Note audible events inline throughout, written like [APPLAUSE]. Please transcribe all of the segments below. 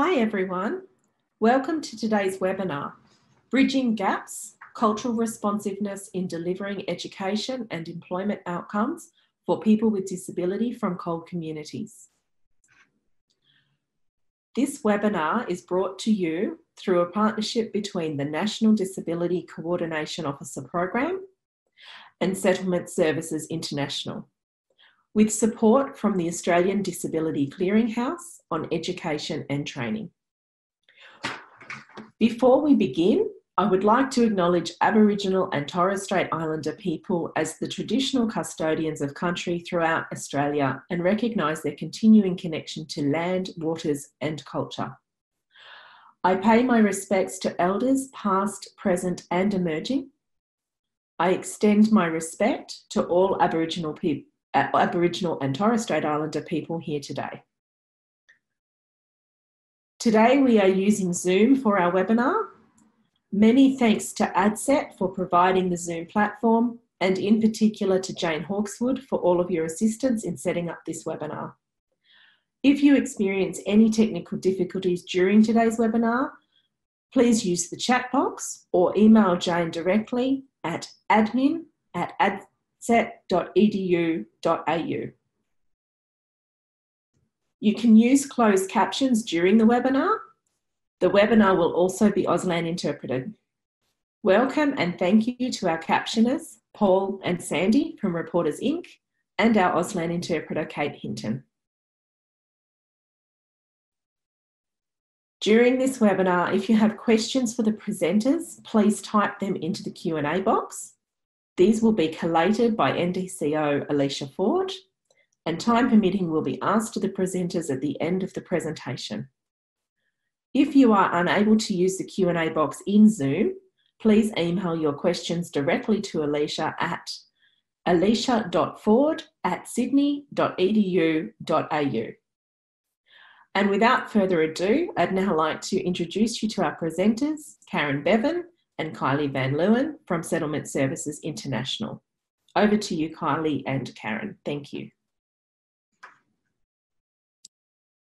Hi everyone. Welcome to today's webinar, Bridging Gaps, Cultural Responsiveness in Delivering Education and Employment Outcomes for People with Disability from CALD Communities. This webinar is brought to you through a partnership between the National Disability Coordination Officer Program and Settlement Services International, with support from the Australian Disability Clearinghouse on education and training. Before we begin, I would like to acknowledge Aboriginal and Torres Strait Islander people as the traditional custodians of country throughout Australia and recognise their continuing connection to land, waters, and culture. I pay my respects to elders past, present, and emerging. I extend my respect to all Aboriginal, pe- uh, Aboriginal and Torres Strait Islander people here today. Today we are using Zoom for our webinar. Many thanks to ADCET for providing the Zoom platform and in particular to Jane Hawkswood for all of your assistance in setting up this webinar. If you experience any technical difficulties during today's webinar, please use the chat box or email Jane directly at admin at adcet.edu.au. You can use closed captions during the webinar. The webinar will also be Auslan interpreted. Welcome and thank you to our captioners, Paul and Sandy from Reporters Inc., and our Auslan interpreter, Kate Hinton. During this webinar, if you have questions for the presenters, please type them into the Q&A box. These will be collated by NDCO Alicia Ford and time permitting will be asked to the presenters at the end of the presentation. If you are unable to use the Q&A box in Zoom, please email your questions directly to Alicia at alicia.ford at sydney.edu.au. And without further ado, I'd now like to introduce you to our presenters, Karen Bevan and Kylie Van Leeuwen from Settlement Services International. Over to you, Kylie and Karen. Thank you.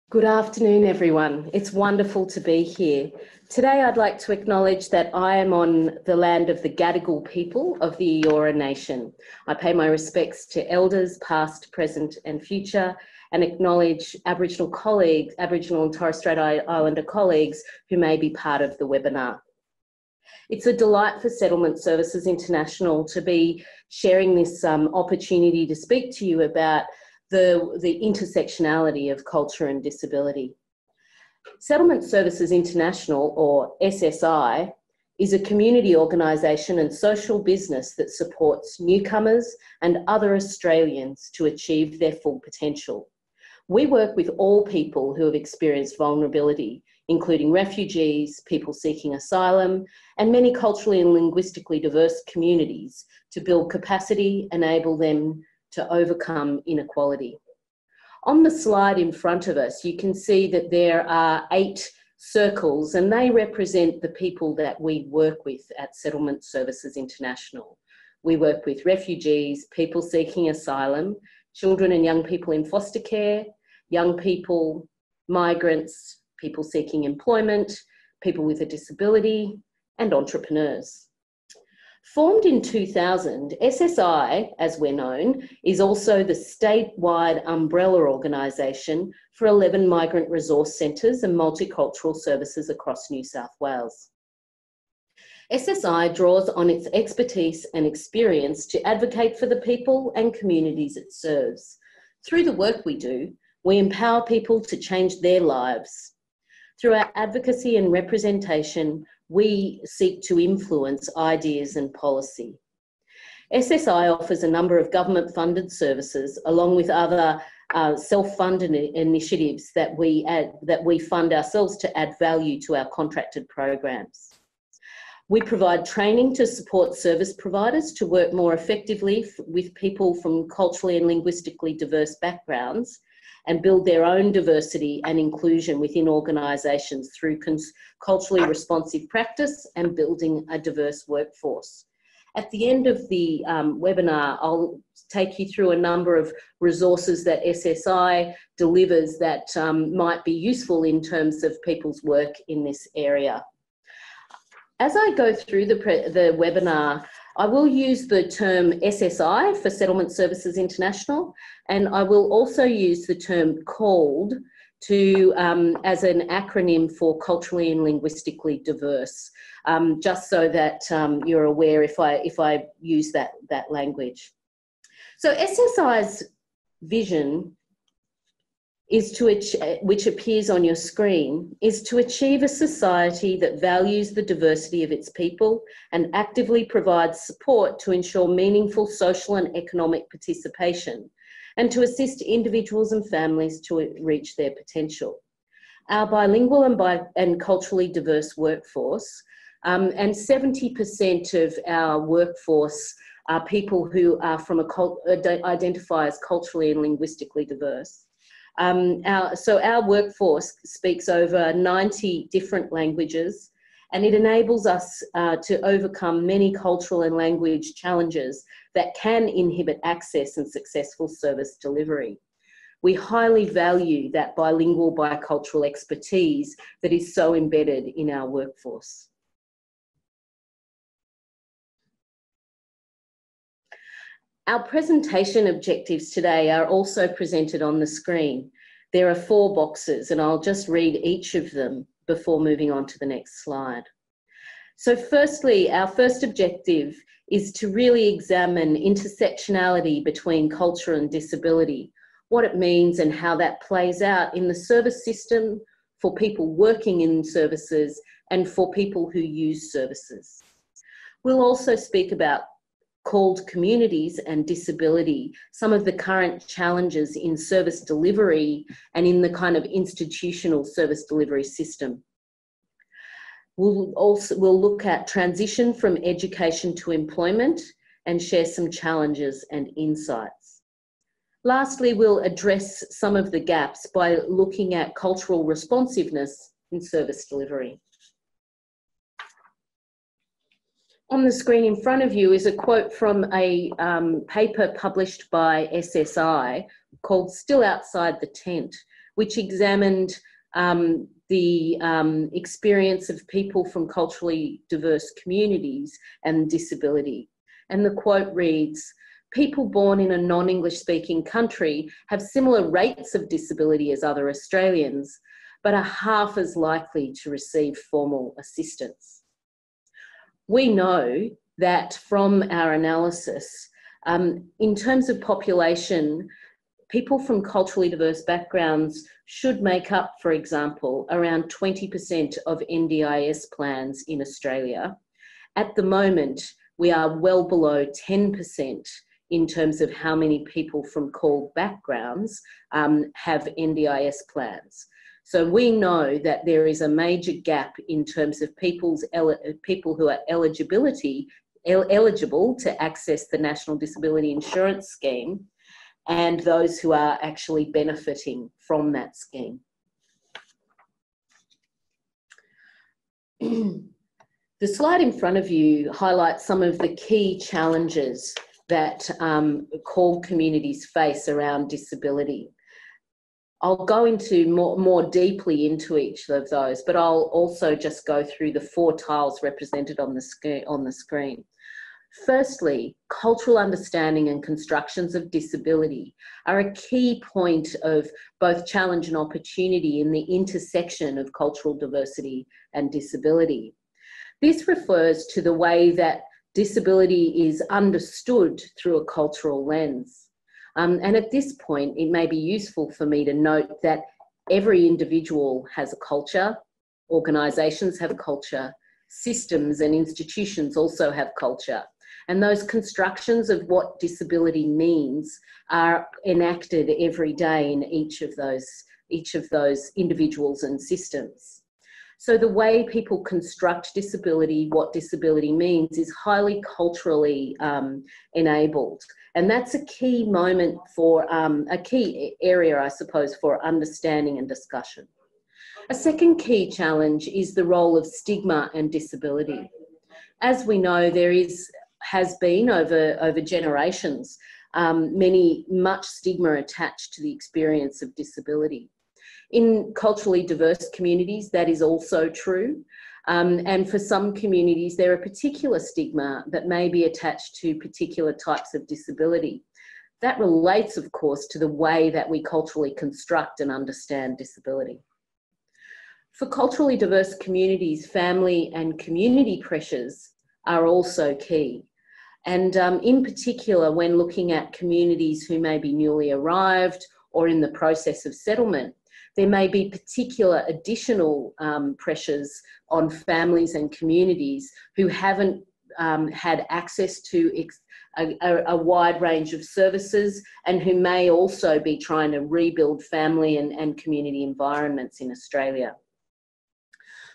Good afternoon, everyone. It's wonderful to be here. Today, I'd like to acknowledge that I am on the land of the Gadigal people of the Eora Nation. I pay my respects to elders, past, present, and future, and acknowledge Aboriginal colleagues, Aboriginal and Torres Strait Islander colleagues who may be part of the webinar. It's a delight for Settlement Services International to be sharing this um, opportunity to speak to you about the, the intersectionality of culture and disability. Settlement Services International, or SSI, is a community organisation and social business that supports newcomers and other Australians to achieve their full potential. We work with all people who have experienced vulnerability, including refugees, people seeking asylum, and many culturally and linguistically diverse communities to build capacity, enable them to overcome inequality. On the slide in front of us, you can see that there are eight circles and they represent the people that we work with at Settlement Services International. We work with refugees, people seeking asylum, children and young people in foster care, young people, migrants, people seeking employment, people with a disability, and entrepreneurs. Formed in 2000, SSI, as we're known, is also the statewide umbrella organisation for 11 migrant resource centres and multicultural services across New South Wales. SSI draws on its expertise and experience to advocate for the people and communities it serves. Through the work we do, we empower people to change their lives. Through our advocacy and representation, we seek to influence ideas and policy. SSI offers a number of government funded services along with other uh, self-funded initiatives that we, add, that we fund ourselves to add value to our contracted programs. We provide training to support service providers to work more effectively with people from culturally and linguistically diverse backgrounds and build their own diversity and inclusion within organisations through culturally responsive practice and building a diverse workforce. At the end of the um, webinar, I'll take you through a number of resources that SSI delivers that um, might be useful in terms of people's work in this area. As I go through the, the webinar, I will use the term SSI for Settlement Services International, and I will also use the term CALD to um, as an acronym for culturally and linguistically diverse, um, just so that um, you're aware if I if I use that that language. So SSI's vision is to which appears on your screen is to achieve a society that values the diversity of its people and actively provides support to ensure meaningful social and economic participation and to assist individuals and families to reach their potential. Our bilingual and, bi and culturally diverse workforce, um, and 70% of our workforce are people who are from a cult, uh, identify as culturally and linguistically diverse. Um, our, so our workforce speaks over 90 different languages and it enables us uh, to overcome many cultural and language challenges that can inhibit access and successful service delivery. We highly value that bilingual bicultural expertise that is so embedded in our workforce. Our presentation objectives today are also presented on the screen. There are four boxes and I'll just read each of them before moving on to the next slide. So firstly, our first objective is to really examine intersectionality between culture and disability, what it means and how that plays out in the service system for people working in services and for people who use services. We'll also speak about CALD communities and disability, some of the current challenges in service delivery and in the kind of institutional service delivery system. We'll also we'll look at transition from education to employment and share some challenges and insights. Lastly, we'll address some of the gaps by looking at cultural responsiveness in service delivery. On the screen in front of you is a quote from a um, paper published by SSI called Still Outside the Tent, which examined um, the um, experience of people from culturally diverse communities and disability. And the quote reads, people born in a non-English speaking country have similar rates of disability as other Australians, but are half as likely to receive formal assistance we know that from our analysis, um, in terms of population, people from culturally diverse backgrounds should make up, for example, around 20% of NDIS plans in Australia. At the moment, we are well below 10% in terms of how many people from CALD backgrounds um, have NDIS plans. So we know that there is a major gap in terms of people's people who are eligibility eligible to access the National Disability Insurance Scheme and those who are actually benefiting from that scheme. [CLEARS THROAT] the slide in front of you highlights some of the key challenges that um, CALD communities face around disability. I'll go into more, more deeply into each of those, but I'll also just go through the four tiles represented on the, sc- on the screen. Firstly, cultural understanding and constructions of disability are a key point of both challenge and opportunity in the intersection of cultural diversity and disability. This refers to the way that disability is understood through a cultural lens. Um, and at this point, it may be useful for me to note that every individual has a culture, organisations have culture, systems and institutions also have culture. And those constructions of what disability means are enacted every day in each of those, each of those individuals and systems. So the way people construct disability, what disability means, is highly culturally um, enabled. And that's a key moment for, um, a key area, I suppose, for understanding and discussion. A second key challenge is the role of stigma and disability. As we know, there is has been over, over generations, um, many, much stigma attached to the experience of disability. In culturally diverse communities, that is also true. Um, and for some communities, there are particular stigma that may be attached to particular types of disability. That relates, of course, to the way that we culturally construct and understand disability. For culturally diverse communities, family and community pressures are also key. And um, in particular, when looking at communities who may be newly arrived or in the process of settlement, there may be particular additional um, pressures on families and communities who haven't um, had access to a, a, a, wide range of services and who may also be trying to rebuild family and, and community environments in Australia.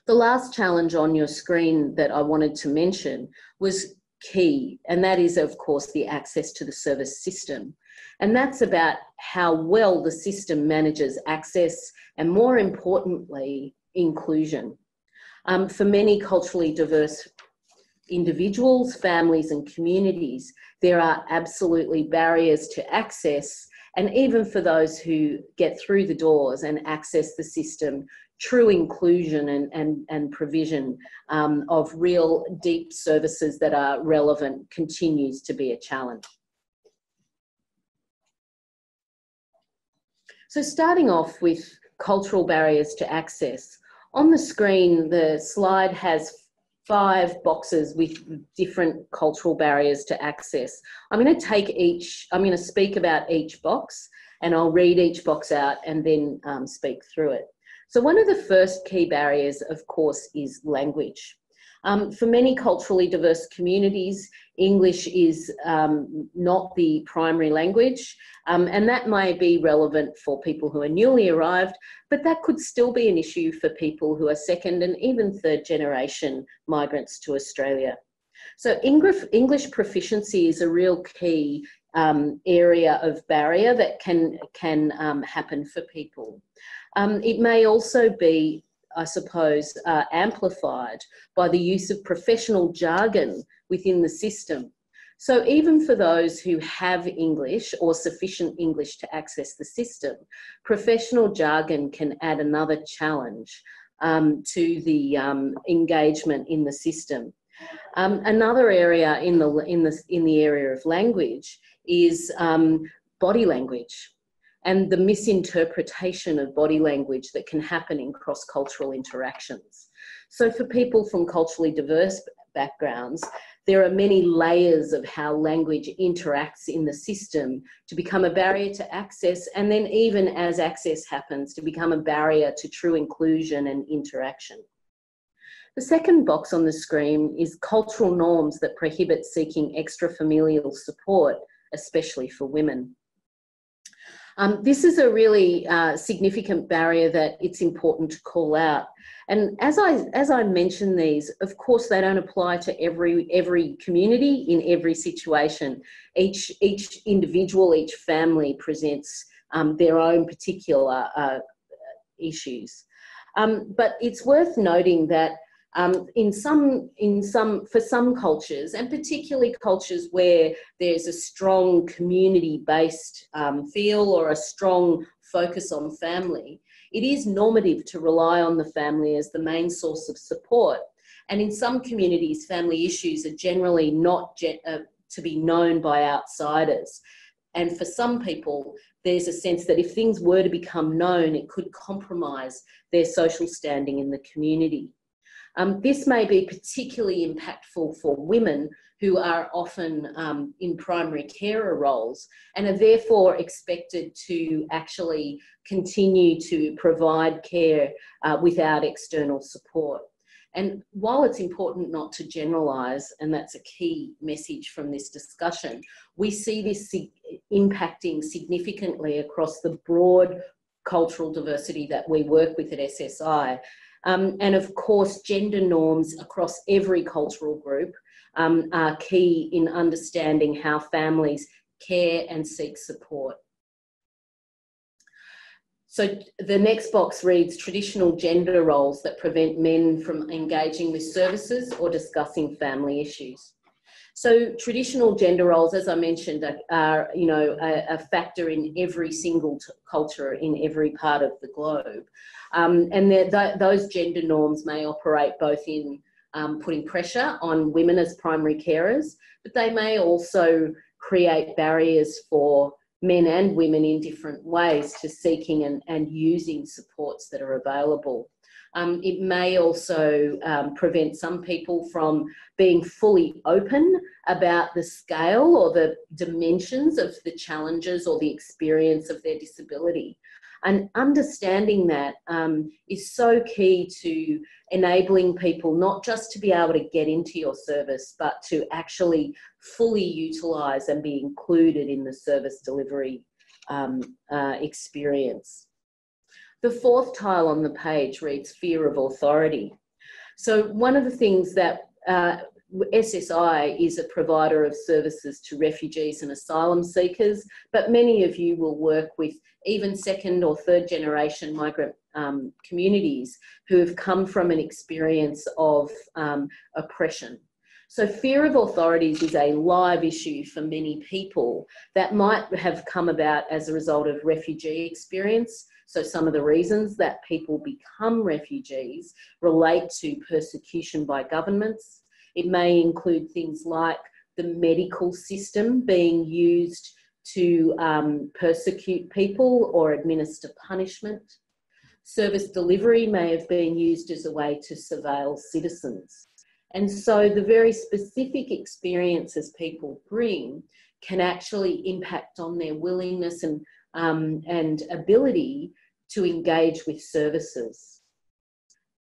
The last challenge on your screen that I wanted to mention was key, and that is, of course, the access to the service system. And that's about how well the system manages access and, more importantly, inclusion. Um, for many culturally diverse individuals, families, and communities, there are absolutely barriers to access. And even for those who get through the doors and access the system, true inclusion and, and, and provision um, of real deep services that are relevant continues to be a challenge. So starting off with cultural barriers to access, on the screen the slide has five boxes with different cultural barriers to access. I'm going to take each, I'm going to speak about each box and I'll read each box out and then um, speak through it. So, one of the first key barriers, of course, is language. Um, for many culturally diverse communities, English is um, not the primary language, um, and that may be relevant for people who are newly arrived, but that could still be an issue for people who are second and even third generation migrants to Australia. So, English proficiency is a real key um, area of barrier that can, can um, happen for people. Um, it may also be, I suppose, uh, amplified by the use of professional jargon within the system. So, even for those who have English or sufficient English to access the system, professional jargon can add another challenge um, to the um, engagement in the system. Um, another area in the in the in the area of language is um, body language and the misinterpretation of body language that can happen in cross cultural interactions. So, for people from culturally diverse backgrounds, there are many layers of how language interacts in the system to become a barrier to access, and then, even as access happens, to become a barrier to true inclusion and interaction. The second box on the screen is cultural norms that prohibit seeking extra familial support, especially for women. Um, this is a really uh, significant barrier that it's important to call out. And as I as I mention these, of course, they don't apply to every every community in every situation. Each each individual, each family presents um, their own particular uh, issues. Um, but it's worth noting that um, in some, in some, for some cultures, and particularly cultures where there's a strong community-based um, feel or a strong focus on family, it is normative to rely on the family as the main source of support. And in some communities, family issues are generally not uh, to be known by outsiders. And for some people, there's a sense that if things were to become known, it could compromise their social standing in the community. Um, this may be particularly impactful for women who are often um, in primary carer roles and are therefore expected to actually continue to provide care uh, without external support. And while it's important not to generalise, and that's a key message from this discussion, we see this impacting significantly across the broad cultural diversity that we work with at SSI. Um, and of course, gender norms across every cultural group um, are key in understanding how families care and seek support. So the next box reads traditional gender roles that prevent men from engaging with services or discussing family issues. So traditional gender roles, as I mentioned, are, you know a, a, factor in every single culture in every part of the globe, um, and th- those gender norms may operate both in um, putting pressure on women as primary carers, but they may also create barriers for men and women in different ways to seeking and, and using supports that are available. Um, it may also um, prevent some people from being fully open about the scale or the dimensions of the challenges or the experience of their disability. And understanding that um, is so key to enabling people not just to be able to get into your service, but to actually fully utilise and be included in the service delivery um, uh, experience. The fourth tile on the page reads fear of authority. So, one of the things that uh, SSI is a provider of services to refugees and asylum seekers, but many of you will work with even second or third generation migrant um, communities who have come from an experience of um, oppression. So, fear of authorities is a live issue for many people that might have come about as a result of refugee experience so, some of the reasons that people become refugees relate to persecution by governments. It may include things like the medical system being used to um, persecute people or administer punishment. Service delivery may have been used as a way to surveil citizens. And so the very specific experiences people bring can actually impact on their willingness and um, and ability to engage with services.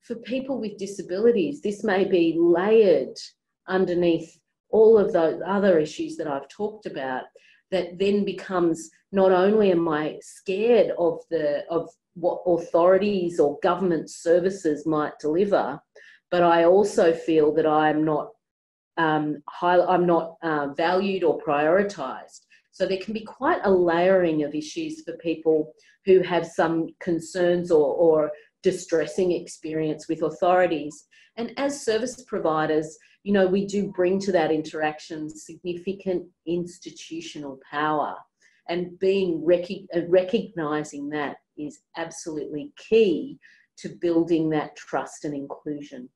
For people with disabilities, this may be layered underneath all of those other issues that I've talked about that then becomes not only am I scared of the of what authorities or government services might deliver, but I also feel that I'm not um, high, I'm not uh, valued or prioritised. So there can be quite a layering of issues for people who have some concerns or, or distressing experience with authorities. And as service providers, you know, we do bring to that interaction significant institutional power. And being rec- uh, recognizing that is absolutely key to building that trust and inclusion.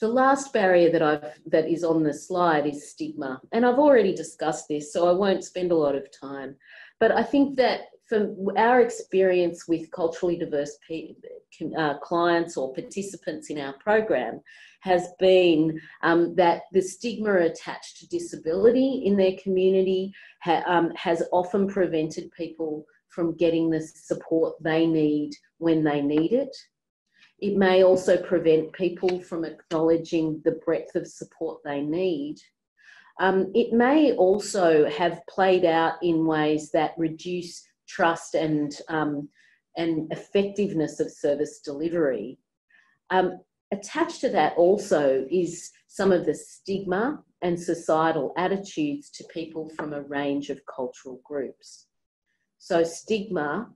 The last barrier that I've that is on the slide is stigma, and I've already discussed this, so I won't spend a lot of time. But I think that from our experience with culturally diverse uh, clients or participants in our program has been um, that the stigma attached to disability in their community ha, um, has often prevented people from getting the support they need when they need it. It may also prevent people from acknowledging the breadth of support they need. Um, it may also have played out in ways that reduce trust and, um, and effectiveness of service delivery. Um, attached to that also is some of the stigma and societal attitudes to people from a range of cultural groups. So, stigma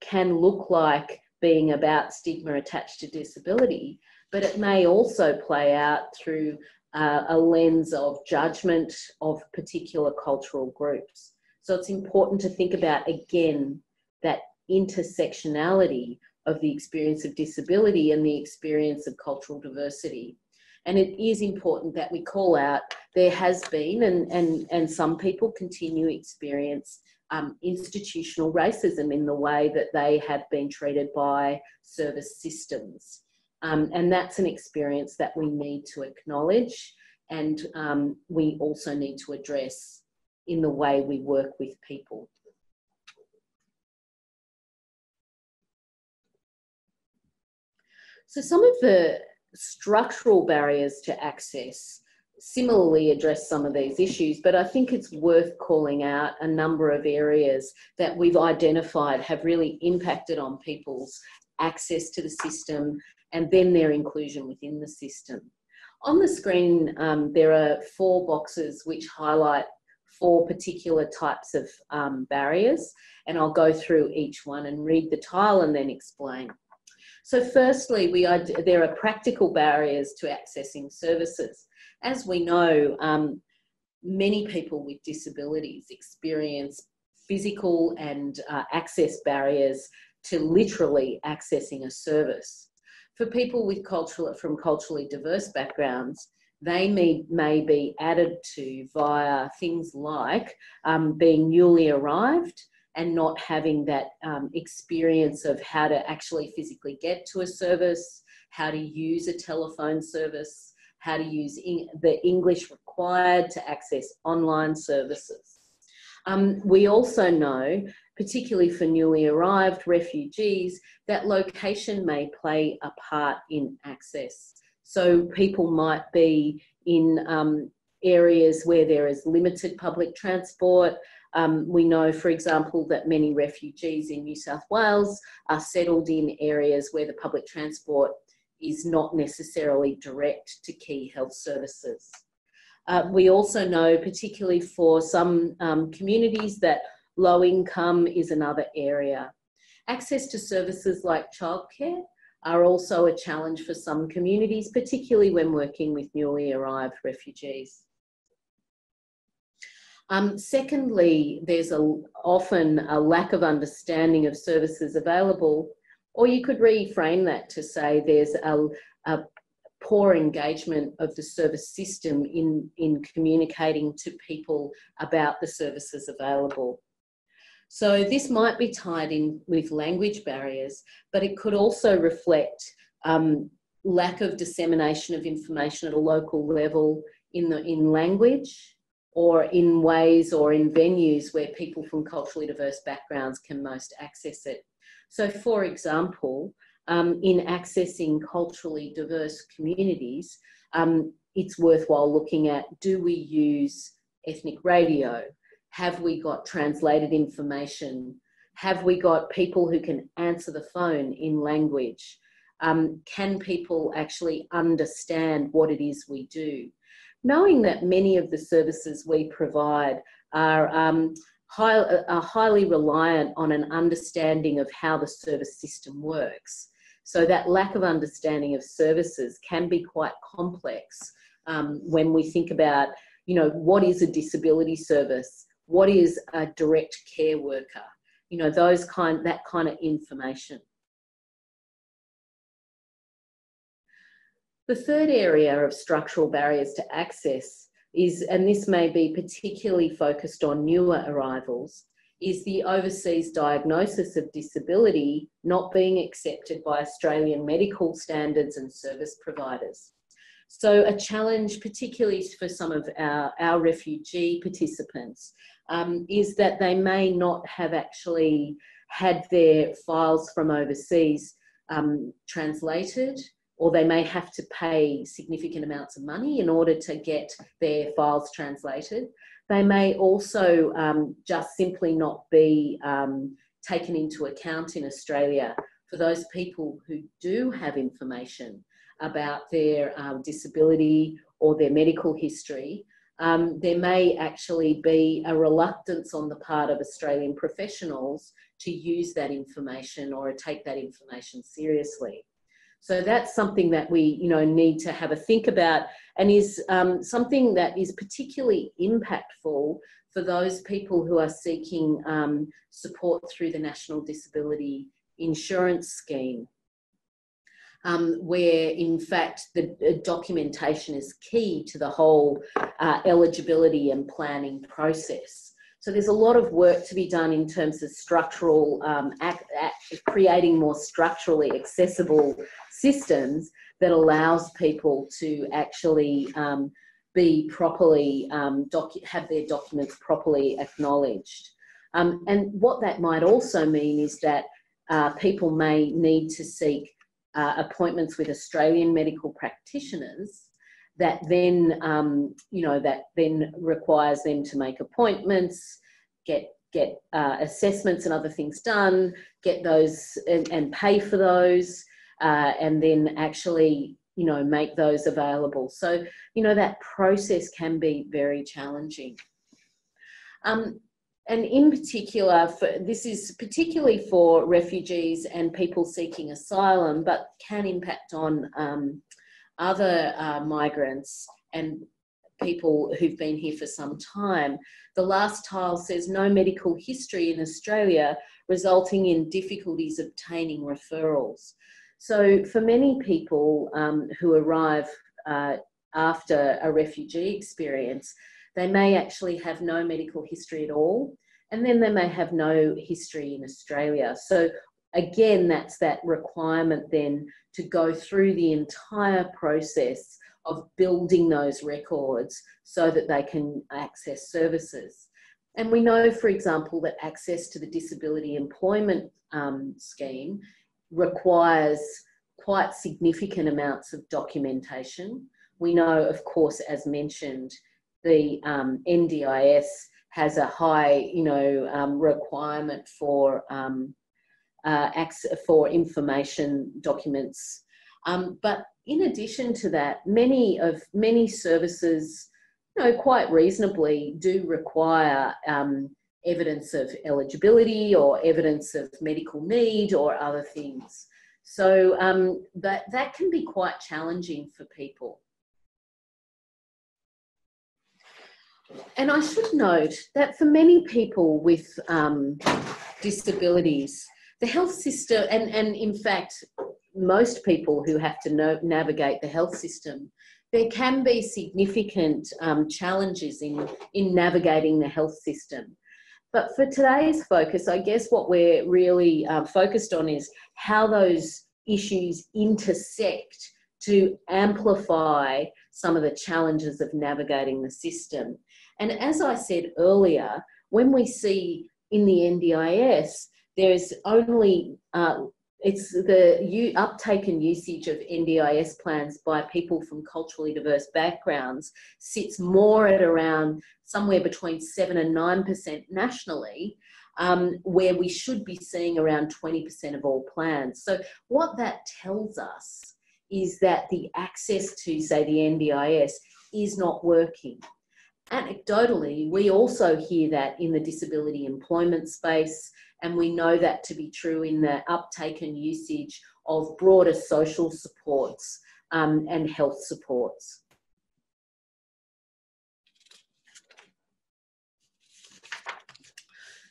can look like being about stigma attached to disability, but it may also play out through uh, a lens of judgment of particular cultural groups. So it's important to think about again that intersectionality of the experience of disability and the experience of cultural diversity. And it is important that we call out there has been, and, and, and some people continue experience um, institutional racism in the way that they have been treated by service systems. Um, and that's an experience that we need to acknowledge and um, we also need to address in the way we work with people. So some of the structural barriers to access similarly address some of these issues, but I think it's worth calling out a number of areas that we've identified have really impacted on people's access to the system and then their inclusion within the system. On the screen, um, there are four boxes which highlight four particular types of um, barriers, and I'll go through each one and read the tile and then explain. So, firstly, we are, there are practical barriers to accessing services. As we know, um, many people with disabilities experience physical and uh, access barriers to literally accessing a service. For people with cultural, from culturally diverse backgrounds, they may, may be added to via things like um, being newly arrived and not having that um, experience of how to actually physically get to a service, how to use a telephone service, how to use the English required to access online services. Um, we also know, particularly for newly arrived refugees, that location may play a part in access. So people might be in um, areas where there is limited public transport. Um, we know, for example, that many refugees in New South Wales are settled in areas where the public transport is not necessarily direct to key health services. Uh, we also know, particularly for some um, communities, that low income is another area. Access to services like childcare are also a challenge for some communities, particularly when working with newly arrived refugees. Um, secondly, there's a, often a lack of understanding of services available, or you could reframe that to say there's a, a poor engagement of the service system in, in communicating to people about the services available. So this might be tied in with language barriers, but it could also reflect um, lack of dissemination of information at a local level in the in language or in ways or in venues where people from culturally diverse backgrounds can most access it. So, for example, um, in accessing culturally diverse communities, um, it's worthwhile looking at do we use ethnic radio? Have we got translated information? Have we got people who can answer the phone in language? Um, can people actually understand what it is we do? Knowing that many of the services we provide are, um, high, are highly reliant on an understanding of how the service system works. So that lack of understanding of services can be quite complex um, when we think about, you know, what is a disability service? what is a direct care worker you know those kind that kind of information the third area of structural barriers to access is and this may be particularly focused on newer arrivals is the overseas diagnosis of disability not being accepted by Australian medical standards and service providers. So, a challenge, particularly for some of our, our refugee participants, um, is that they may not have actually had their files from overseas um, translated, or they may have to pay significant amounts of money in order to get their files translated. They may also um, just simply not be um, taken into account in Australia for those people who do have information about their um, disability or their medical history um, there may actually be a reluctance on the part of Australian professionals to use that information or take that information seriously. So that's something that we, you know, need to have a think about, and is um, something that is particularly impactful for those people who are seeking um, support through the National Disability Insurance Scheme um, where in fact the documentation is key to the whole uh, eligibility and planning process. So there's a lot of work to be done in terms of structural, um, act, act, creating more structurally accessible systems that allows people to actually um, be properly, um, have their documents properly acknowledged. Um, and what that might also mean is that uh, people may need to seek uh, appointments with Australian medical practitioners that then, um, you know, that then requires them to make appointments, get get uh, assessments and other things done, get those and, and pay for those, uh, and then actually, you know, make those available. So, you know, that process can be very challenging. Um, and in particular, for, this is particularly for refugees and people seeking asylum, but can impact on um, other uh, migrants and people who've been here for some time. The last tile says no medical history in Australia, resulting in difficulties obtaining referrals. So, for many people um, who arrive uh, after a refugee experience, they may actually have no medical history at all, and then they may have no history in Australia. So, again, that's that requirement then to go through the entire process of building those records so that they can access services. And we know, for example, that access to the disability employment um, scheme requires quite significant amounts of documentation. We know, of course, as mentioned, the um, NDIS has a high, you know, um, requirement for um, uh, for information documents. Um, but in addition to that, many of many services, you know, quite reasonably do require um, evidence of eligibility or evidence of medical need or other things. So um, that that can be quite challenging for people. And I should note that for many people with um, disabilities, the health system, and, and in fact, most people who have to know, navigate the health system, there can be significant um, challenges in, in navigating the health system. But for today's focus, I guess what we're really uh, focused on is how those issues intersect to amplify some of the challenges of navigating the system. And as I said earlier, when we see in the NDIS, there's only uh, it's the uptake and usage of NDIS plans by people from culturally diverse backgrounds sits more at around somewhere between 7 and 9% nationally, um, where we should be seeing around 20% of all plans. So, what that tells us is that the access to, say, the NDIS is not working. Anecdotally, we also hear that in the disability employment space, and we know that to be true in the uptake and usage of broader social supports um, and health supports.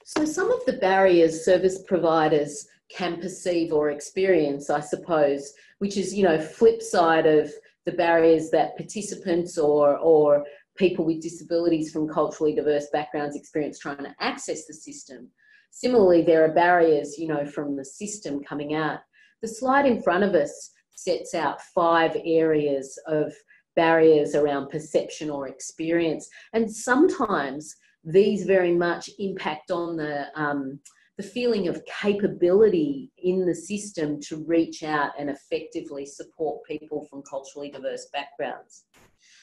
So some of the barriers service providers can perceive or experience, I suppose, which is, you know, flip side of the barriers that participants or, or people with disabilities from culturally diverse backgrounds experience trying to access the system. Similarly, there are barriers, you know, from the system coming out. The slide in front of us sets out five areas of barriers around perception or experience. And sometimes these very much impact on the, um, the feeling of capability in the system to reach out and effectively support people from culturally diverse backgrounds.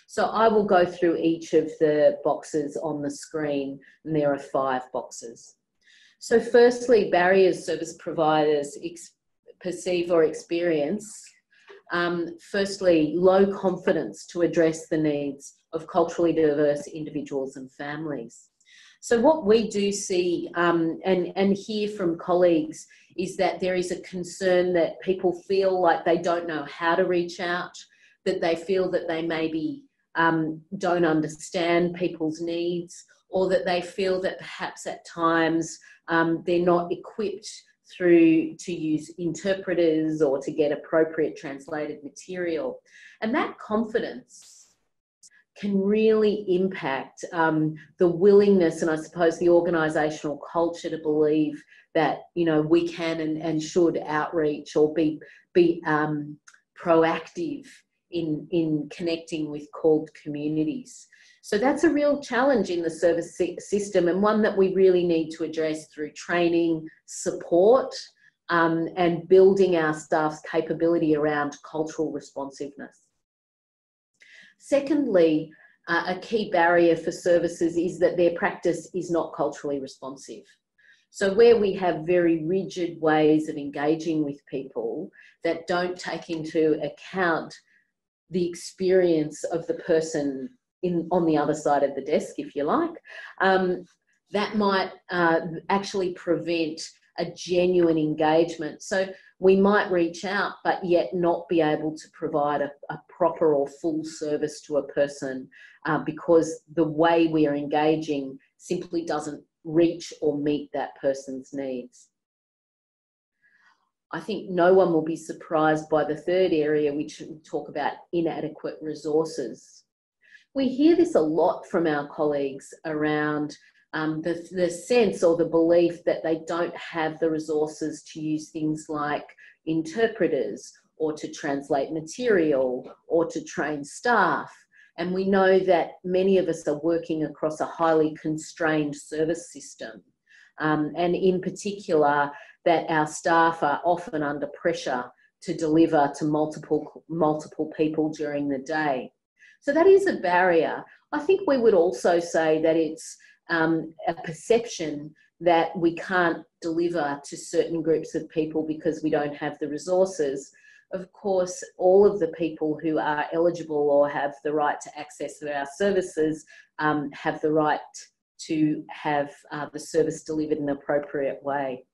So I will go through each of the boxes on the screen, and there are five boxes. So, firstly, barriers service providers perceive or experience. Um, firstly, low confidence to address the needs of culturally diverse individuals and families. So, what we do see um, and, and hear from colleagues is that there is a concern that people feel like they don't know how to reach out, that they feel that they maybe um, don't understand people's needs, or that they feel that perhaps at times um, they're not equipped through to use interpreters or to get appropriate translated material. And that confidence can really impact um, the willingness and I suppose the organisational culture to believe that you know we can and, and should outreach or be be um, proactive in in connecting with CALD communities. So that's a real challenge in the service system and one that we really need to address through training, support, um, and building our staff's capability around cultural responsiveness. Secondly, uh, a key barrier for services is that their practice is not culturally responsive. So, where we have very rigid ways of engaging with people that don't take into account the experience of the person in on the other side of the desk, if you like, um, that might uh, actually prevent a genuine engagement. So we might reach out, but yet not be able to provide a, a proper or full service to a person uh, because the way we are engaging simply doesn't reach or meet that person's needs. I think no one will be surprised by the third area, which we talk about inadequate resources. We hear this a lot from our colleagues around um, the, the sense or the belief that they don't have the resources to use things like interpreters or to translate material or to train staff. And we know that many of us are working across a highly constrained service system. Um, and in particular, that our staff are often under pressure to deliver to multiple, multiple people during the day. So that is a barrier. I think we would also say that it's um, a perception that we can't deliver to certain groups of people because we don't have the resources. Of course, all of the people who are eligible or have the right to access our services um, have the right to have uh, the service delivered in an appropriate way.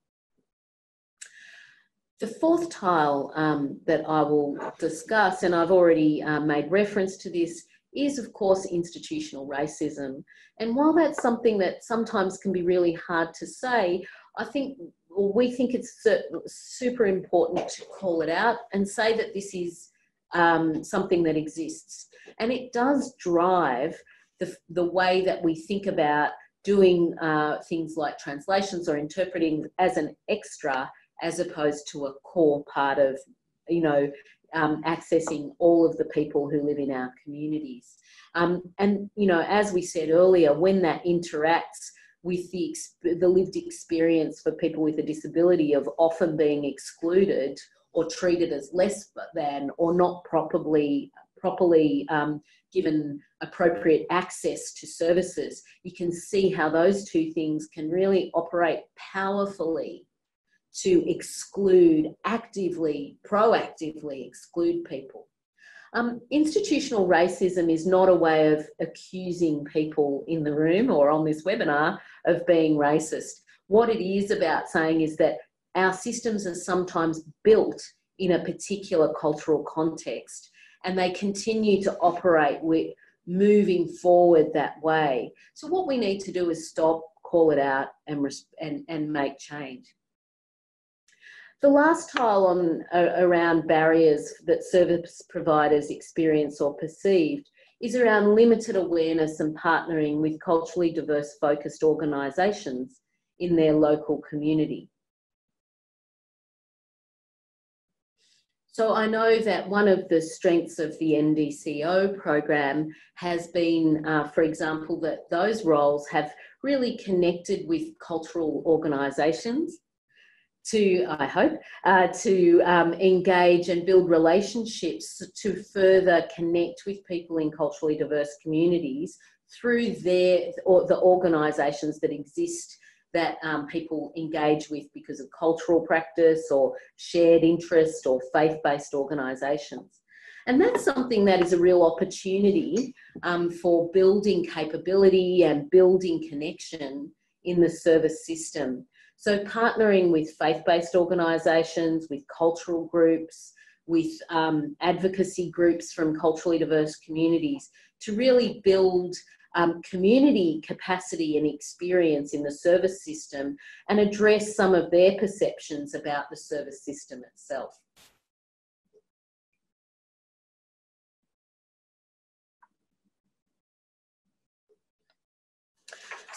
The fourth tile um, that I will discuss, and I've already uh, made reference to this, is of course institutional racism. And while that's something that sometimes can be really hard to say, I think we think it's super important to call it out and say that this is um, something that exists. And it does drive the, the way that we think about doing uh, things like translations or interpreting as an extra as opposed to a core part of, you know, um, accessing all of the people who live in our communities. Um, and, you know, as we said earlier, when that interacts with the, the lived experience for people with a disability of often being excluded or treated as less than or not properly properly um, given appropriate access to services, you can see how those two things can really operate powerfully to exclude, actively, proactively exclude people. Um, institutional racism is not a way of accusing people in the room or on this webinar of being racist. What it is about saying is that our systems are sometimes built in a particular cultural context and they continue to operate with moving forward that way. So what we need to do is stop, call it out and, and, and make change. The last tile on uh, around barriers that service providers experience or perceived is around limited awareness and partnering with culturally diverse focused organisations in their local community. So I know that one of the strengths of the NDCO program has been, uh, for example, that those roles have really connected with cultural organisations to, I hope, uh, to um, engage and build relationships to further connect with people in culturally diverse communities through their or the organisations that exist that um, people engage with because of cultural practice or shared interest or faith-based organisations. And that's something that is a real opportunity um, for building capability and building connection in the service system. So, partnering with faith based organisations, with cultural groups, with um, advocacy groups from culturally diverse communities to really build um, community capacity and experience in the service system and address some of their perceptions about the service system itself.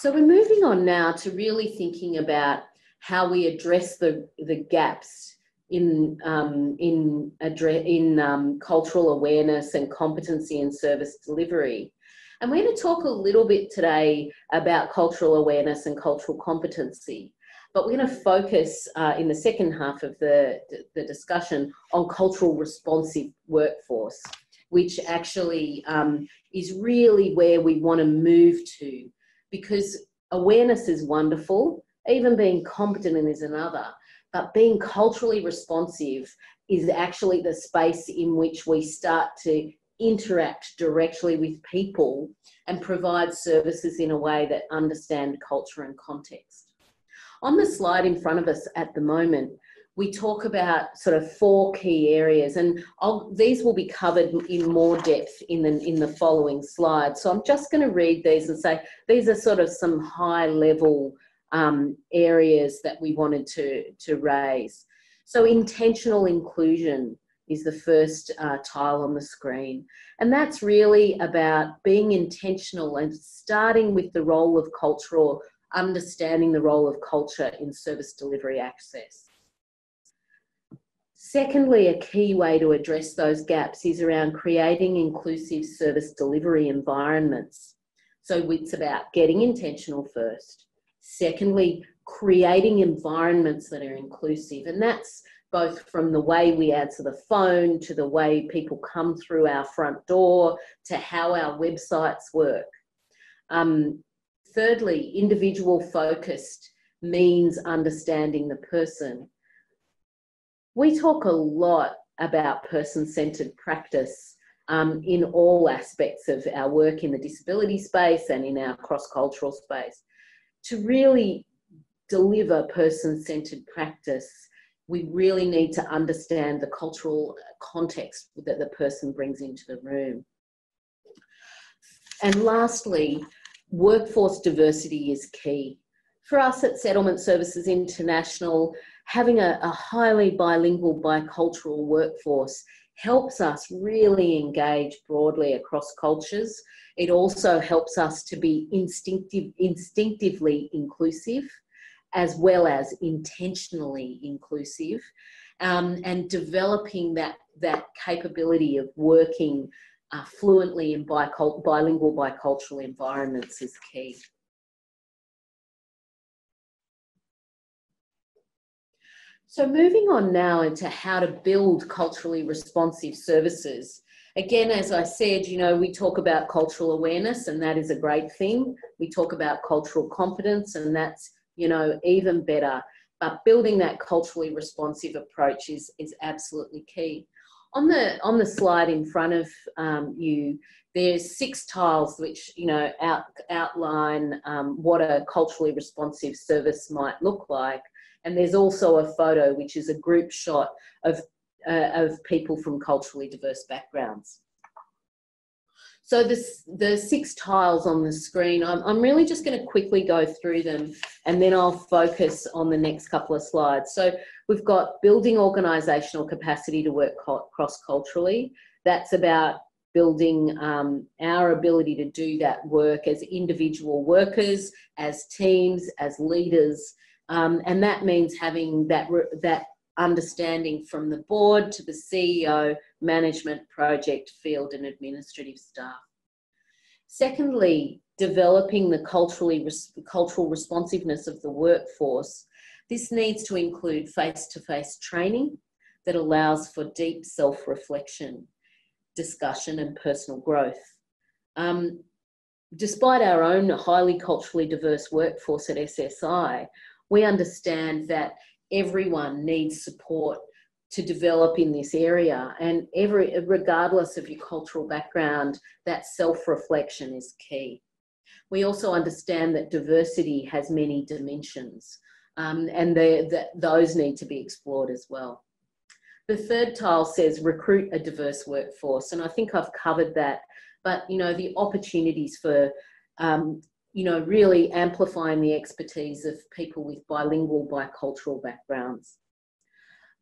So we're moving on now to really thinking about how we address the, the gaps in, um, in, in um, cultural awareness and competency in service delivery. And we're going to talk a little bit today about cultural awareness and cultural competency. But we're going to focus uh, in the second half of the, the discussion on cultural responsive workforce, which actually um, is really where we want to move to because awareness is wonderful, even being competent in is another, but being culturally responsive is actually the space in which we start to interact directly with people and provide services in a way that understand culture and context. On the slide in front of us at the moment, we talk about sort of four key areas, and I'll, these will be covered in more depth in the, in the following slide. So I'm just going to read these and say these are sort of some high level um, areas that we wanted to, to raise. So intentional inclusion is the first uh, tile on the screen. And that's really about being intentional and starting with the role of culture or understanding the role of culture in service delivery access. Secondly, a key way to address those gaps is around creating inclusive service delivery environments. So it's about getting intentional first. Secondly, creating environments that are inclusive. And that's both from the way we answer the phone to the way people come through our front door to how our websites work. Um, thirdly, individual focused means understanding the person we talk a lot about person centered practice um, in all aspects of our work in the disability space and in our cross cultural space. To really deliver person centered practice, we really need to understand the cultural context that the person brings into the room. And lastly, workforce diversity is key. For us at Settlement Services International, having a, a highly bilingual, bicultural workforce helps us really engage broadly across cultures. It also helps us to be instinctive, instinctively inclusive as well as intentionally inclusive um, and developing that, that capability of working uh, fluently in bicult- bilingual bicultural environments is key. So, moving on now into how to build culturally responsive services. Again, as I said, you know, we talk about cultural awareness, and that is a great thing. We talk about cultural competence, and that's, you know, even better. But building that culturally responsive approach is, is absolutely key. On the, on the slide in front of um, you, there's six tiles which, you know, out, outline um, what a culturally responsive service might look like. And there's also a photo, which is a group shot of, uh, of people from culturally diverse backgrounds. So this, the six tiles on the screen, I'm, I'm really just going to quickly go through them and then I'll focus on the next couple of slides. So we've got building organisational capacity to work cross-culturally. That's about building um, our ability to do that work as individual workers, as teams, as leaders, um, and that means having that, that understanding from the board to the CEO, management, project, field, and administrative staff. Secondly, developing the culturally cultural responsiveness of the workforce. This needs to include face-to-face training that allows for deep self-reflection, discussion, and personal growth. Um, despite our own highly culturally diverse workforce at SSI, we understand that everyone needs support to develop in this area. And every regardless of your cultural background that self-reflection is key. We also understand that diversity has many dimensions um, and the, those need to be explored as well. The third tile says recruit a diverse workforce and i think i've covered that. But you know the opportunities for um, you know, really amplifying the expertise of people with bilingual, bicultural backgrounds.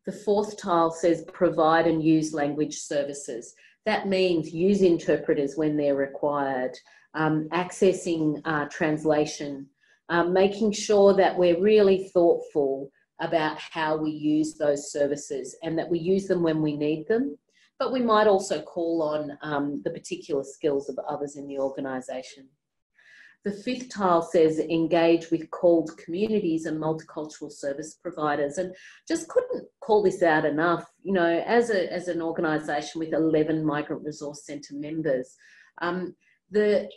The fourth tile says provide and use language services. That means use interpreters when they're required, um, accessing uh, translation, um, making sure that we're really thoughtful about how we use those services and that we use them when we need them. But we might also call on um, the particular skills of others in the organisation. The fifth tile says engage with CALD communities and multicultural service providers. And just couldn't call this out enough. You know, as, a, as an organisation with 11 Migrant Resource Centre members, um, the,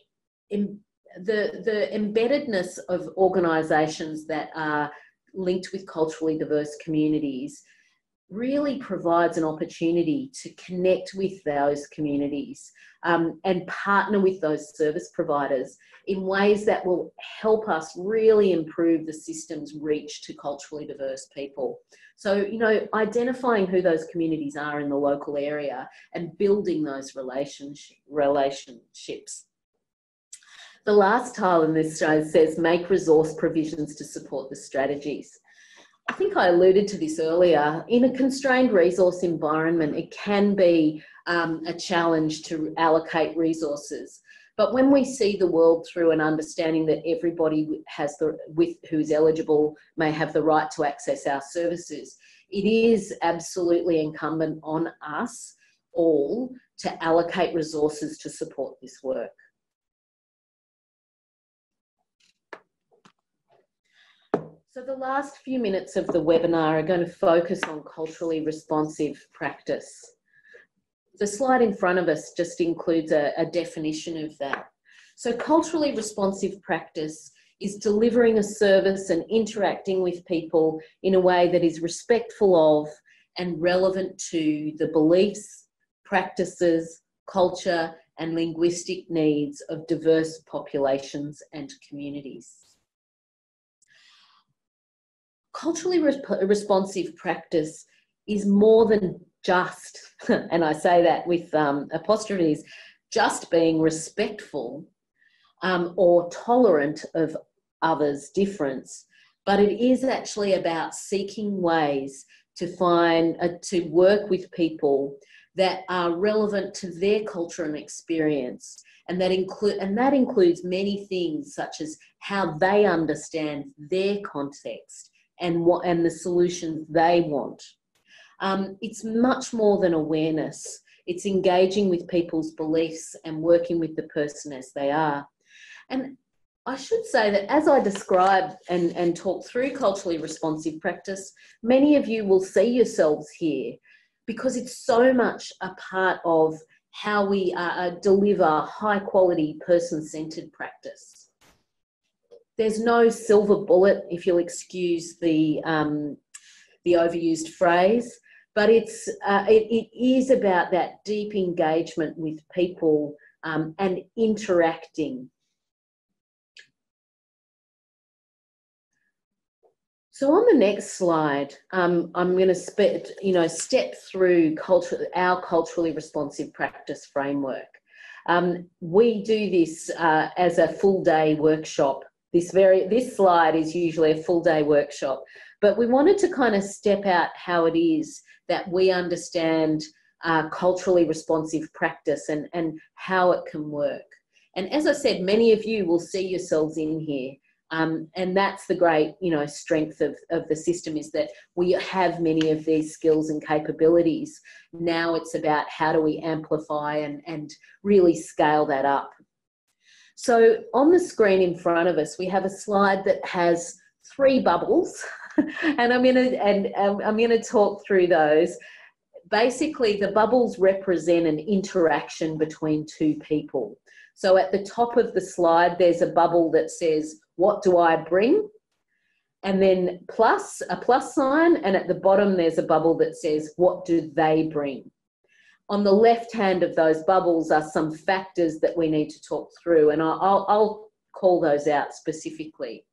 the, the embeddedness of organisations that are linked with culturally diverse communities really provides an opportunity to connect with those communities um, and partner with those service providers in ways that will help us really improve the system's reach to culturally diverse people. So, you know, identifying who those communities are in the local area and building those relationship, relationships. The last tile in this slide says make resource provisions to support the strategies. I think I alluded to this earlier. In a constrained resource environment, it can be um, a challenge to allocate resources. But when we see the world through an understanding that everybody has the with who's eligible may have the right to access our services, it is absolutely incumbent on us all to allocate resources to support this work. So the last few minutes of the webinar are going to focus on culturally responsive practice. The slide in front of us just includes a, a definition of that. So culturally responsive practice is delivering a service and interacting with people in a way that is respectful of and relevant to the beliefs, practices, culture, and linguistic needs of diverse populations and communities. Culturally responsive practice is more than just, [LAUGHS] and I say that with um, apostrophes, just being respectful um, or tolerant of others' difference, but it is actually about seeking ways to find, uh, to work with people that are relevant to their culture and experience. And that, include, and that includes many things such as how they understand their context and, what, and the solutions they want. Um, it's much more than awareness. It's engaging with people's beliefs and working with the person as they are. And I should say that as I describe and, and talk through culturally responsive practice, many of you will see yourselves here because it's so much a part of how we uh, deliver high quality person centered practice. There's no silver bullet, if you'll excuse the, um, the overused phrase but it's uh, it, it is about that deep engagement with people um, and interacting. So on the next slide, um, I'm going to you know step through culture, our culturally responsive practice framework. Um, we do this uh, as a full day workshop. This very this slide is usually a full day workshop, but we wanted to kind of step out how it is that we understand uh, culturally responsive practice and, and how it can work. And as I said, many of you will see yourselves in here. Um, and that's the great, you know, strength of, of the system is that we have many of these skills and capabilities. Now it's about how do we amplify and, and really scale that up. So on the screen in front of us, we have a slide that has three bubbles [LAUGHS] and I'm gonna and um, I'm gonna talk through those. Basically, the bubbles represent an interaction between two people. So at the top of the slide, there's a bubble that says, "What do I bring?" and then plus a plus sign, and at the bottom there's a bubble that says, "What do they bring?" On the left hand of those bubbles are some factors that we need to talk through, and I'll, I'll call those out specifically.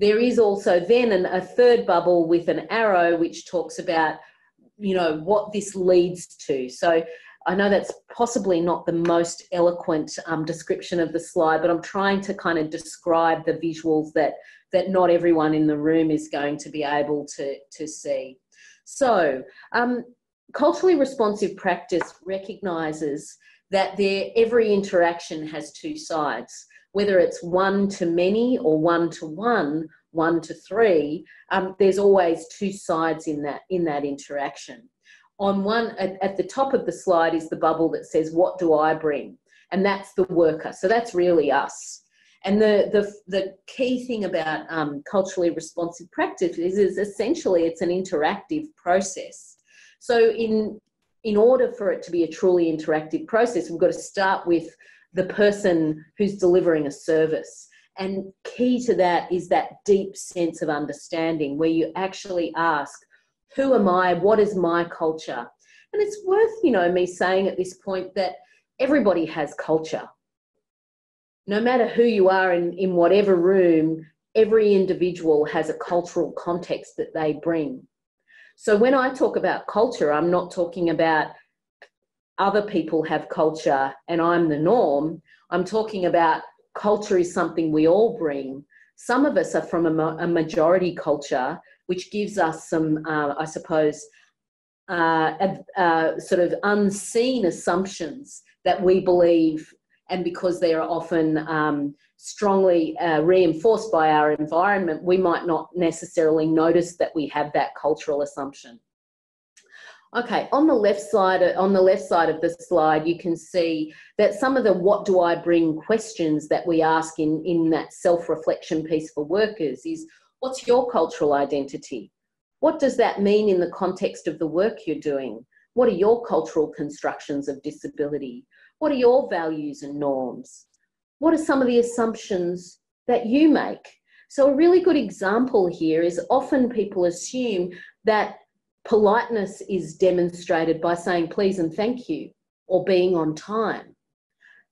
There is also then an, a third bubble with an arrow which talks about, you know, what this leads to. So I know that's possibly not the most eloquent um, description of the slide, but I'm trying to kind of describe the visuals that that not everyone in the room is going to be able to to see. So, um, culturally responsive practice recognises that there every interaction has two sides whether it's one to many or one to one, one to three, um, there's always two sides in that in that interaction. On one at, at the top of the slide is the bubble that says, "What do I bring?" and that's the worker. So that's really us. And the the, the key thing about um, culturally responsive practice is, is essentially it's an interactive process. So in in order for it to be a truly interactive process, we've got to start with the person who's delivering a service. And key to that is that deep sense of understanding where you actually ask, Who am I? What is my culture? And it's worth, you know, me saying at this point that everybody has culture. No matter who you are in, in whatever room, every individual has a cultural context that they bring. So when I talk about culture, I'm not talking about other people have culture and I'm the norm. I'm talking about culture is something we all bring. Some of us are from a, a majority culture, which gives us some, uh, I suppose, uh, uh, sort of unseen assumptions that we believe, and because they are often um, strongly uh, reinforced by our environment, we might not necessarily notice that we have that cultural assumption. Okay, on the left side, on the left side of the slide, you can see that some of the "What do I bring?" questions that we ask in in that self-reflection piece for workers is, "What's your cultural identity? What does that mean in the context of the work you're doing? What are your cultural constructions of disability? What are your values and norms? What are some of the assumptions that you make?" So a really good example here is often people assume that politeness is demonstrated by saying please and thank you or being on time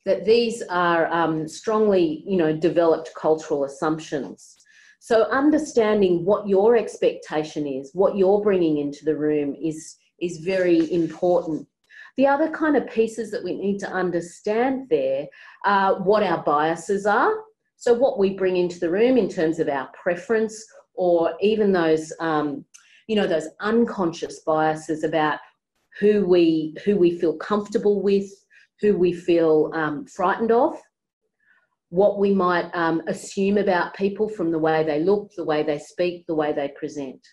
that these are um, strongly you know developed cultural assumptions so understanding what your expectation is what you're bringing into the room is is very important the other kind of pieces that we need to understand there are what our biases are. So what we bring into the room in terms of our preference or even those um, you know those unconscious biases about who we who we feel comfortable with who we feel um, frightened of what we might um, assume about people from the way they look the way they speak the way they present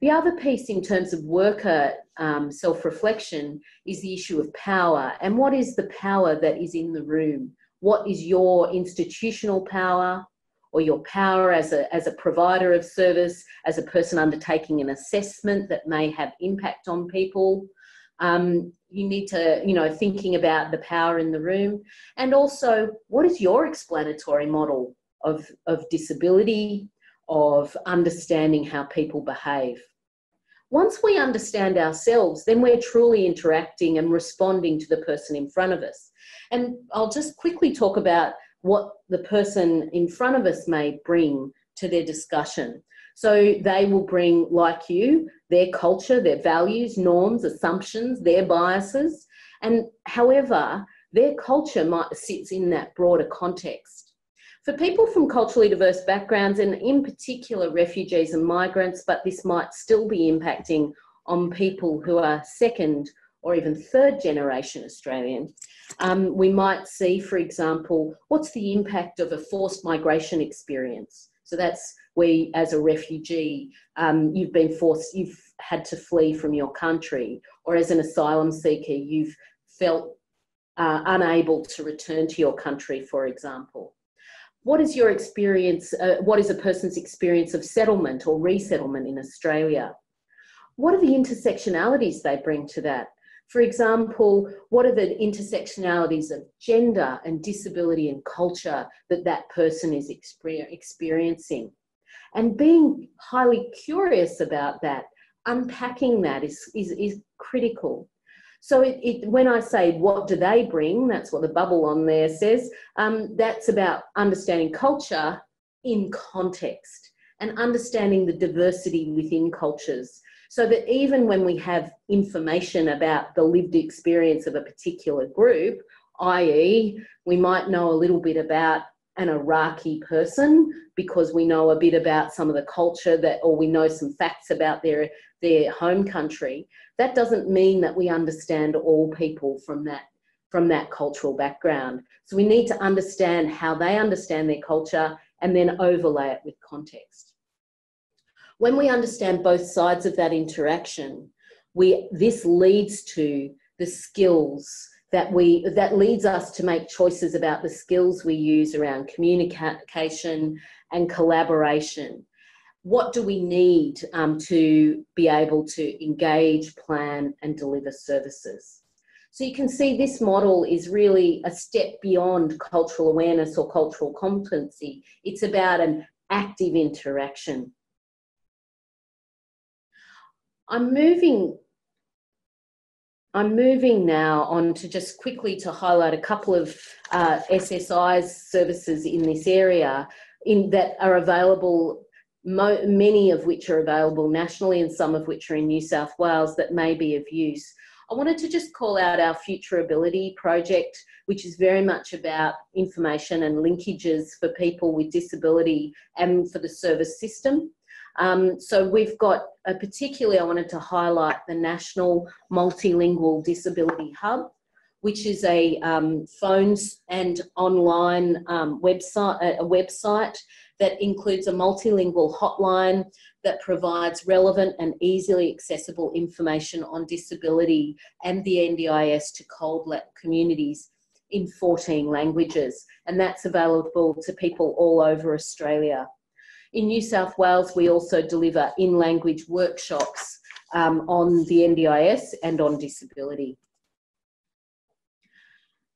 the other piece in terms of worker um, self-reflection is the issue of power and what is the power that is in the room what is your institutional power or your power as a, as a provider of service, as a person undertaking an assessment that may have impact on people. Um, you need to, you know, thinking about the power in the room. And also, what is your explanatory model of, of disability, of understanding how people behave? Once we understand ourselves, then we're truly interacting and responding to the person in front of us. And I'll just quickly talk about what the person in front of us may bring to their discussion. So they will bring, like you, their culture, their values, norms, assumptions, their biases. And however, their culture might sits in that broader context. For people from culturally diverse backgrounds, and in particular refugees and migrants, but this might still be impacting on people who are second or even third generation Australian, um, we might see, for example, what's the impact of a forced migration experience? So that's where, as a refugee, um, you've been forced, you've had to flee from your country, or as an asylum seeker, you've felt uh, unable to return to your country, for example. What is your experience? Uh, what is a person's experience of settlement or resettlement in Australia? What are the intersectionalities they bring to that? For example, what are the intersectionalities of gender and disability and culture that that person is experiencing? And being highly curious about that, unpacking that is, is, is critical. So it, it, when I say what do they bring, that's what the bubble on there says, um, that's about understanding culture in context and understanding the diversity within cultures so that even when we have information about the lived experience of a particular group, i.e., we might know a little bit about an Iraqi person because we know a bit about some of the culture that, or we know some facts about their their home country. That doesn't mean that we understand all people from that from that cultural background. So we need to understand how they understand their culture and then overlay it with context. When we understand both sides of that interaction, we, this leads to the skills that we that leads us to make choices about the skills we use around communication and collaboration. What do we need um, to be able to engage plan and deliver services? So you can see this model is really a step beyond cultural awareness or cultural competency. It's about an active interaction. I'm moving I'm moving now on to just quickly to highlight a couple of uh, SSI's services in this area in that are available, many of which are available nationally and some of which are in New South Wales that may be of use. I wanted to just call out our Future Ability project, which is very much about information and linkages for people with disability and for the service system. Um, so we've got, a particularly I wanted to highlight the National Multilingual Disability Hub, which is a um, phones and online um, website, a website that includes a multilingual hotline that provides relevant and easily accessible information on disability and the NDIS to CALD communities in 14 languages. And that's available to people all over Australia. In New South Wales, we also deliver in language workshops um, on the NDIS and on disability.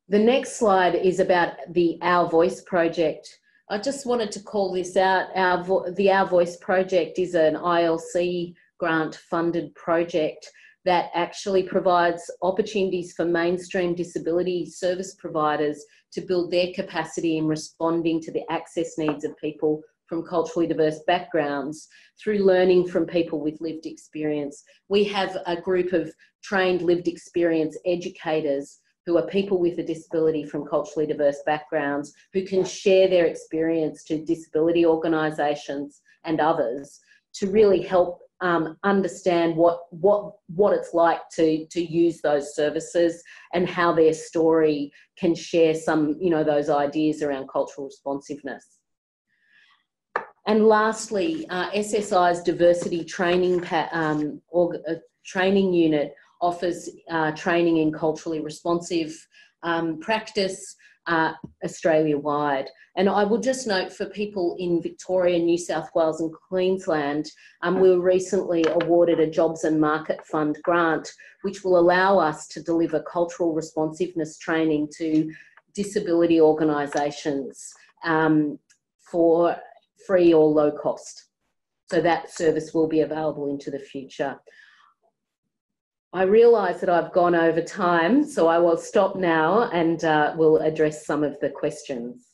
The next slide is about the Our Voice project. I just wanted to call this out. Our the Our Voice project is an ILC grant funded project that actually provides opportunities for mainstream disability service providers to build their capacity in responding to the access needs of people from culturally diverse backgrounds through learning from people with lived experience. We have a group of trained lived experience educators who are people with a disability from culturally diverse backgrounds who can share their experience to disability organisations and others to really help um, understand what what what it's like to to use those services and how their story can share some you know those ideas around cultural responsiveness. And lastly, uh, SSI's diversity training, um, or, uh, training unit offers uh, training in culturally responsive um, practice uh, Australia wide. And I will just note for people in Victoria, New South Wales, and Queensland, um, we were recently awarded a Jobs and Market Fund grant, which will allow us to deliver cultural responsiveness training to disability organisations um, for free or low cost. So that service will be available into the future. I realise that I've gone over time, so I will stop now and uh, will address some of the questions.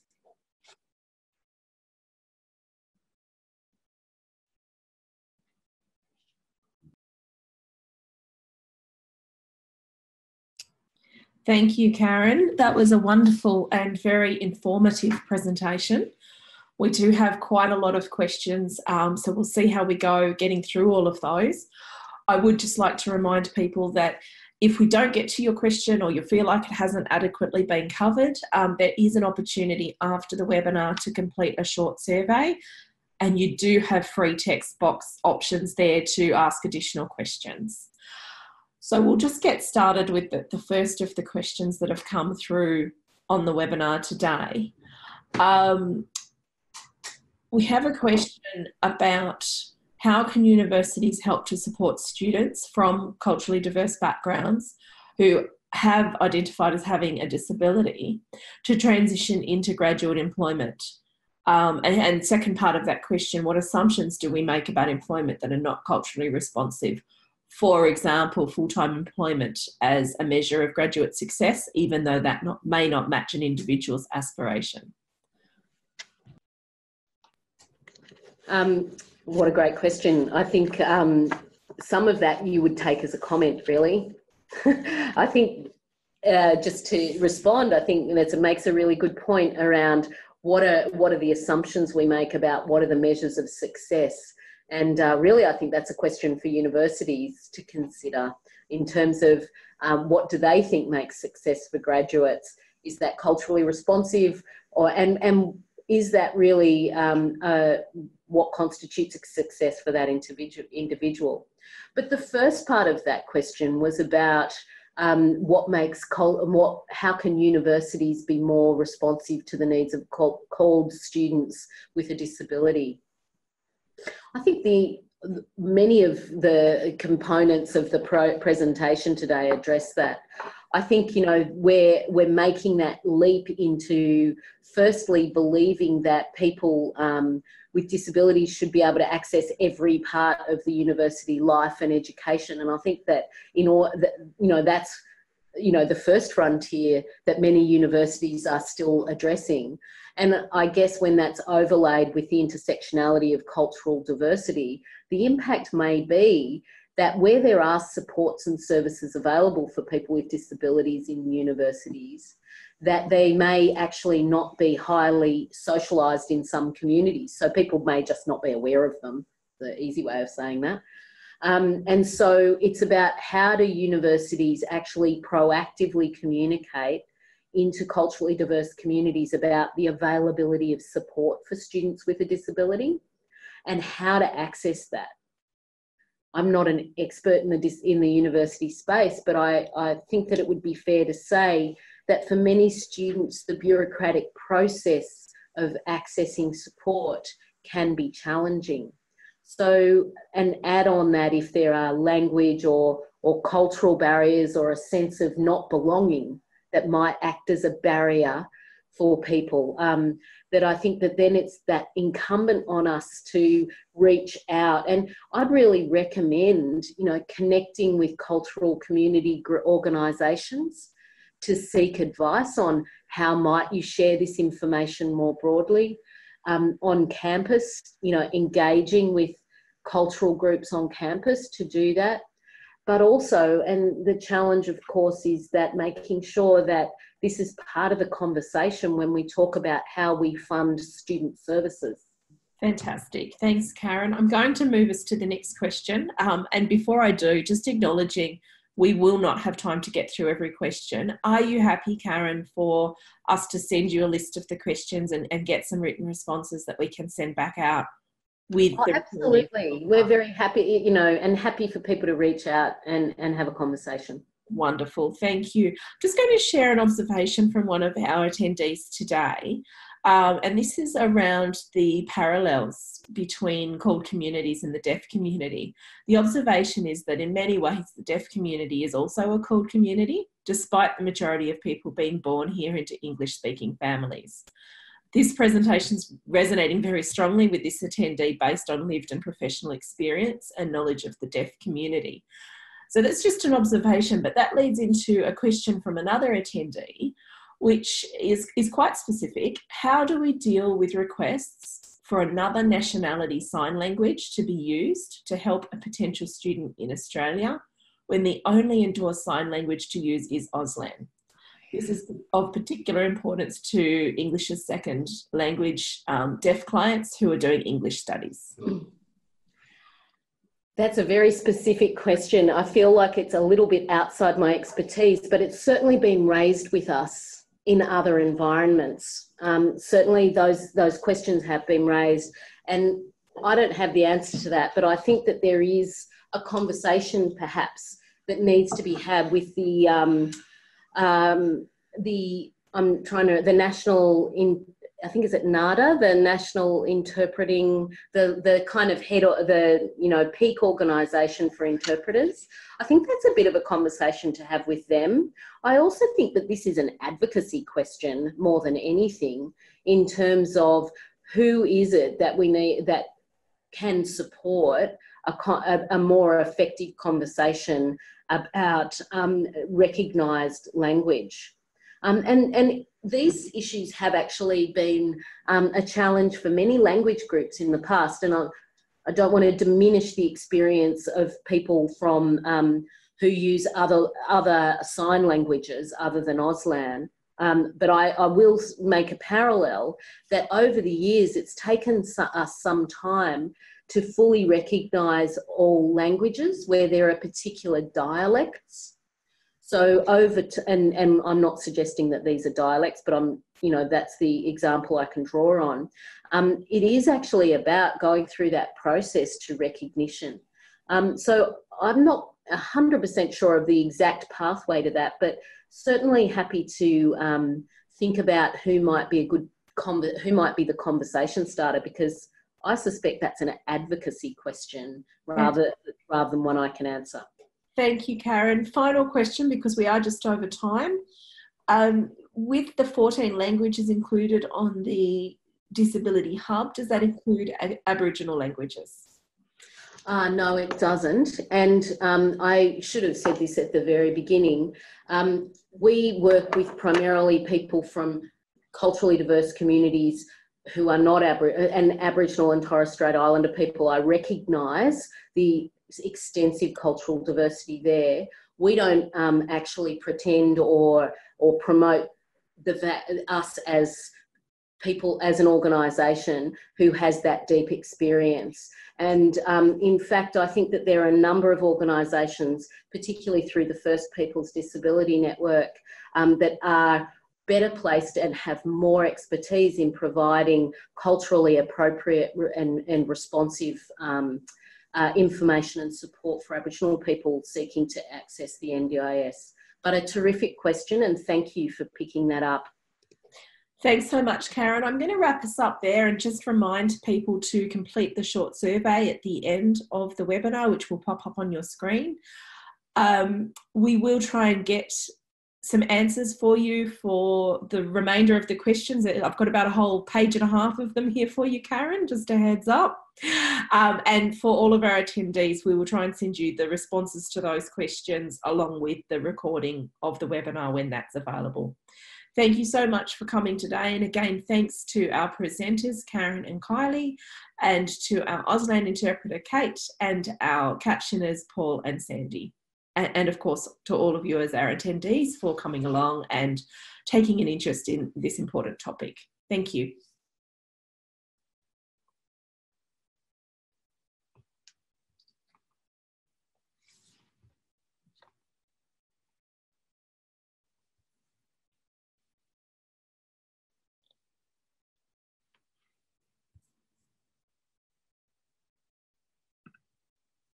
Thank you, Karen. That was a wonderful and very informative presentation. We do have quite a lot of questions, um, so we'll see how we go getting through all of those. I would just like to remind people that if we don't get to your question or you feel like it hasn't adequately been covered, um, there is an opportunity after the webinar to complete a short survey and you do have free text box options there to ask additional questions. So we'll just get started with the, the first of the questions that have come through on the webinar today. Um, we have a question about how can universities help to support students from culturally diverse backgrounds who have identified as having a disability to transition into graduate employment? Um, and, and second part of that question, what assumptions do we make about employment that are not culturally responsive? For example, full-time employment as a measure of graduate success, even though that not, may not match an individual's aspiration. Um, what a great question. I think um, some of that you would take as a comment, really. [LAUGHS] I think uh, just to respond, I think that makes a really good point around what are what are the assumptions we make about what are the measures of success, and uh, really, I think that's a question for universities to consider in terms of um, what do they think makes success for graduates. Is that culturally responsive, or and and is that really um, uh, what constitutes a success for that individual? But the first part of that question was about um, what makes what how can universities be more responsive to the needs of CALD students with a disability? I think the many of the components of the presentation today address that. I think you know we're we're making that leap into firstly believing that people um, with disabilities should be able to access every part of the university life and education, and I think that in all that you know that's you know the first frontier that many universities are still addressing. And i guess when that's overlaid with the intersectionality of cultural diversity the impact may be that where there are supports and services available for people with disabilities in universities that they may actually not be highly socialised in some communities so people may just not be aware of them the easy way of saying that um, and so it's about how do universities actually proactively communicate into culturally diverse communities about the availability of support for students with a disability and how to access that. I'm not an expert in the, in the university space, but I, I think that it would be fair to say that for many students, the bureaucratic process of accessing support can be challenging. So, and add on that if there are language or, or cultural barriers or a sense of not belonging that might act as a barrier for people. Um, that I think that then it's that incumbent on us to reach out. And I'd really recommend, you know, connecting with cultural community organisations to seek advice on how might you share this information more broadly um, on campus, you know, engaging with cultural groups on campus to do that. But also, and the challenge, of course, is that making sure that this is part of the conversation when we talk about how we fund student services. Fantastic. Thanks, Karen. I'm going to move us to the next question. Um, and before I do, just acknowledging we will not have time to get through every question. Are you happy, Karen, for us to send you a list of the questions and, and get some written responses that we can send back out with oh, absolutely. We're very happy you know and happy for people to reach out and and have a conversation. Wonderful. Thank you. Just going to share an observation from one of our attendees today. Um, and this is around the parallels between CALD communities and the deaf community. The observation is that in many ways the deaf community is also a CALD community, despite the majority of people being born here into English speaking families. This presentation is resonating very strongly with this attendee based on lived and professional experience and knowledge of the deaf community. So that's just an observation, but that leads into a question from another attendee, which is, is quite specific. How do we deal with requests for another nationality sign language to be used to help a potential student in Australia when the only endorsed sign language to use is Auslan? This is of particular importance to English as second language um, deaf clients who are doing English studies. That's a very specific question. I feel like it's a little bit outside my expertise, but it's certainly been raised with us in other environments. Um, certainly, those those questions have been raised, and I don't have the answer to that. But I think that there is a conversation, perhaps, that needs to be had with the um, um, the I'm trying to the national in I think is it NAATI, the National Interpreting, the the kind of head or the you know peak organisation for interpreters. I think that's a bit of a conversation to have with them. I also think that this is an advocacy question more than anything in terms of who is it that we need that can support a, a, more effective conversation about um, recognised language. Um, and, and these issues have actually been um, a challenge for many language groups in the past. And I, I don't want to diminish the experience of people from um, who use other, other sign languages other than Auslan. Um, but I, I, will make a parallel that over the years it's taken us some time to fully recognise all languages where there are particular dialects. So over and, and I'm not suggesting that these are dialects, but I'm, you know, that's the example I can draw on. Um, it is actually about going through that process to recognition. Um, so I'm not 100% sure of the exact pathway to that, but certainly happy to um, think about who might be a good who might be the conversation starter because I suspect that's an advocacy question rather, rather than one I can answer. Thank you, Karen. Final question because we are just over time. Um, with the 14 languages included on the Disability Hub, does that include Aboriginal languages? Uh, no, it doesn't. And um, I should have said this at the very beginning. Um, we work with primarily people from culturally diverse communities who are not Abri- and Aboriginal and Torres Strait Islander people. I recognise the extensive cultural diversity there. We don't um, actually pretend or or promote the us as people as an organisation who has that deep experience. And um, in fact, I think that there are a number of organisations, particularly through the First Peoples Disability Network, um, that are better placed and have more expertise in providing culturally appropriate and, and responsive um, uh, information and support for Aboriginal people seeking to access the NDIS. But a terrific question, and thank you for picking that up. Thanks so much, Karen. I'm going to wrap us up there and just remind people to complete the short survey at the end of the webinar, which will pop up on your screen. Um, we will try and get some answers for you for the remainder of the questions. I've got about a whole page and a half of them here for you, Karen, just a heads up. Um, and for all of our attendees, we will try and send you the responses to those questions along with the recording of the webinar when that's available. Thank you so much for coming today. And again, thanks to our presenters, Karen and Kylie, and to our Auslan interpreter, Kate, and our captioners, Paul and Sandy and, and of course to all of you as our attendees for coming along and taking an interest in this important topic. Thank you.